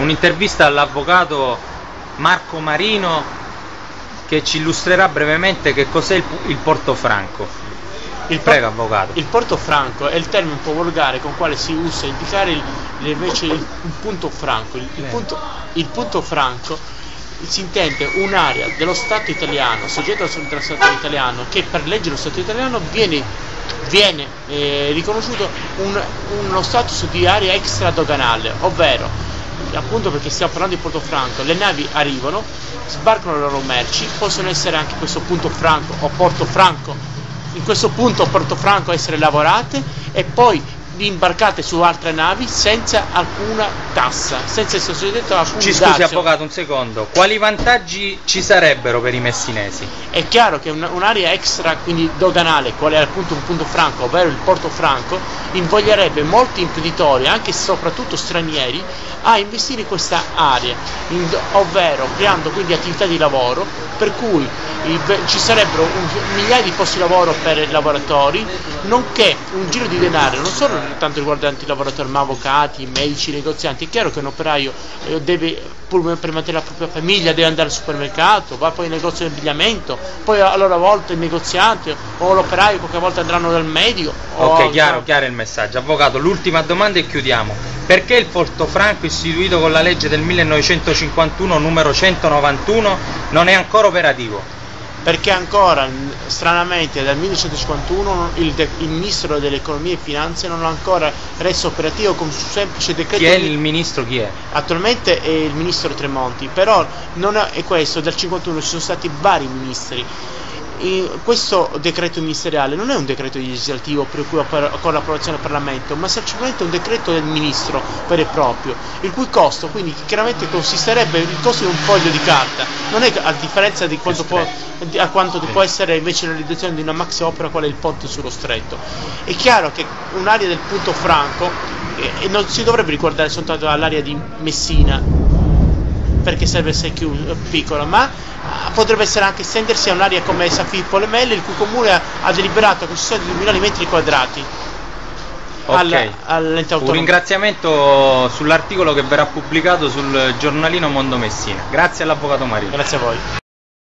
un'intervista all'avvocato Marco Marino che ci illustrerà brevemente che cos'è il, il Porto Franco. Il, Prego, avvocato. Il porto franco è il termine un po' volgare con quale si usa indicare il, invece il, il punto franco. Il, punto, il punto franco si intende un'area dello Stato italiano, soggetto dello Stato italiano, che per legge dello Stato italiano viene, viene eh, riconosciuto un, uno status di area extradoganale, ovvero appunto perché stiamo parlando di Porto Franco, le navi arrivano, sbarcano le loro merci, possono essere anche questo punto franco o porto franco in questo punto Porto Franco essere lavorate e poi imbarcate su altre navi senza alcuna tassa, senza essere soggetto a alcun Ci scusi dazio. avvocato un secondo, quali vantaggi ci sarebbero per i messinesi? È chiaro che un- un'area extra, quindi doganale, quale è appunto un punto franco, ovvero il porto franco, invoglierebbe molti imprenditori, anche e soprattutto stranieri, a investire in questa area, in- ovvero creando quindi attività di lavoro, per cui i- ci sarebbero un- migliaia di posti di lavoro per i lavoratori, nonché un giro di denaro, non solo tanto riguardanti i lavoratori, ma avvocati, medici, negozianti. È chiaro che un operaio eh, deve, pur per mantenere la propria famiglia, deve andare al supermercato, va poi al negozio di abbigliamento, poi a loro volta il negoziante o l'operaio qualche volta andranno dal medico. Ok, chiaro, chiaro il messaggio. Avvocato, l'ultima domanda e chiudiamo. Perché il Porto Franco, istituito con la legge del 1951 numero 191, non è ancora operativo? Perché ancora, stranamente, dal 1951 il, de- il ministro dell'economia e finanze non ha ancora reso operativo con un semplice decreto. Chi è il ministro? Chi è? Attualmente è il ministro Tremonti, però non è questo, dal 51 ci sono stati vari ministri. Questo decreto ministeriale non è un decreto legislativo per cui con l'approvazione del Parlamento, ma semplicemente un decreto del ministro vero e proprio, il cui costo quindi chiaramente consisterebbe il costo di un foglio di carta, non è a differenza di quanto, può, di- a quanto può essere invece la realizzazione di una maxi opera quale il ponte sullo stretto. È chiaro che un'area del punto franco eh, non si dovrebbe ricordare soltanto all'area di Messina perché serve essere eh, piccola, ma ah, potrebbe essere anche estendersi a un'area come San Filippo Le Melle, il cui comune ha, ha deliberato la costruzione di 2 milioni di metri quadrati al- Ok. all'ente Un ringraziamento sull'articolo che verrà pubblicato sul giornalino Mondo Messina. Grazie all'avvocato Marino. Grazie a voi.